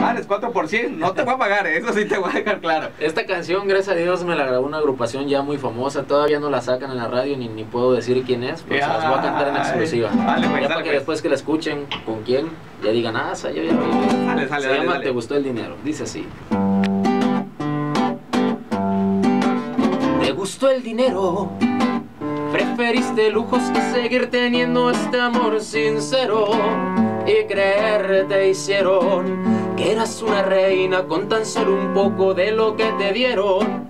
vales 4 por 100, no te voy a pagar, ¿eh? eso sí te voy a dejar claro. Esta canción, gracias a Dios, me la grabó una agrupación ya muy famosa. Todavía no la sacan en la radio ni, ni puedo decir quién es, pero se las voy a cantar en exclusiva. dale, pues, ya para que pues. después que la escuchen con quién, ya digan, ah, esa yo ya la oí". Dale, dale, Se dale, llama. Te gustó el dinero. Dice así. Te gustó el dinero. Preferiste lujos que seguir teniendo este amor sincero te hicieron que eras una reina con tan solo un poco de lo que te dieron.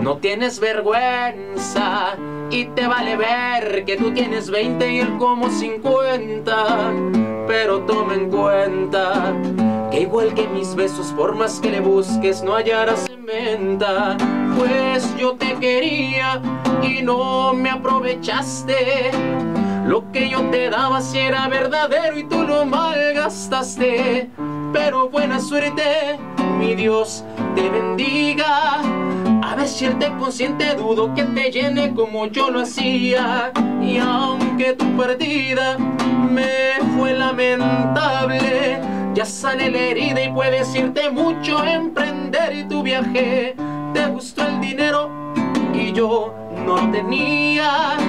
No tienes vergüenza y te vale ver que tú tienes 20 y él como 50. Pero toma en cuenta que igual que mis besos, por más que le busques, no hallarás en venta. Pues yo te quería y no me aprovechaste. Lo que yo te daba si era verdadero y tú lo malgastaste. Pero buena suerte, mi Dios te bendiga. A ver si él te consiente, dudo que te llene como yo lo hacía. Y aunque tu partida me fue lamentable, ya sale la herida y puedes irte mucho a emprender y tu viaje. Te gustó el dinero y yo no tenía.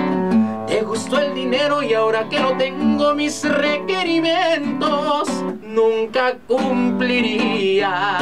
El dinero y ahora que lo tengo mis requerimientos nunca cumpliría.